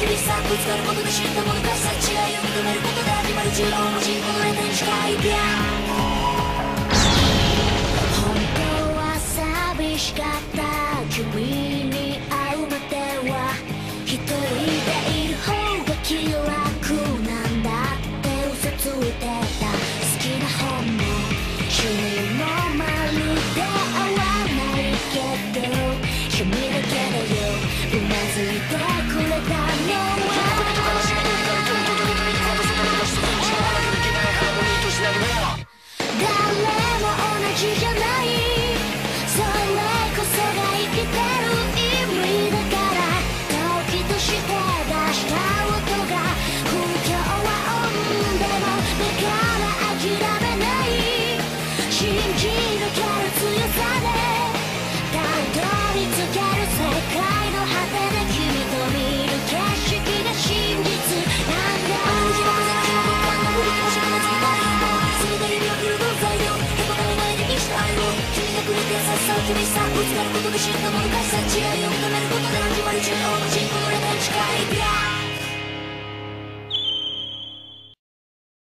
厳しさぶつかることで知ったものかさ違いを認めることで始まる自由を無人このレテに近いビャ本当は寂しかった君に会うまでは一人でいる方が気楽なんだって嘘ついてた好きな本も趣味もまるで合わないけど趣味だけだようなずいて是什么優しさを厳しさぶつかることでもの難しさ違いを認めることで始まる中。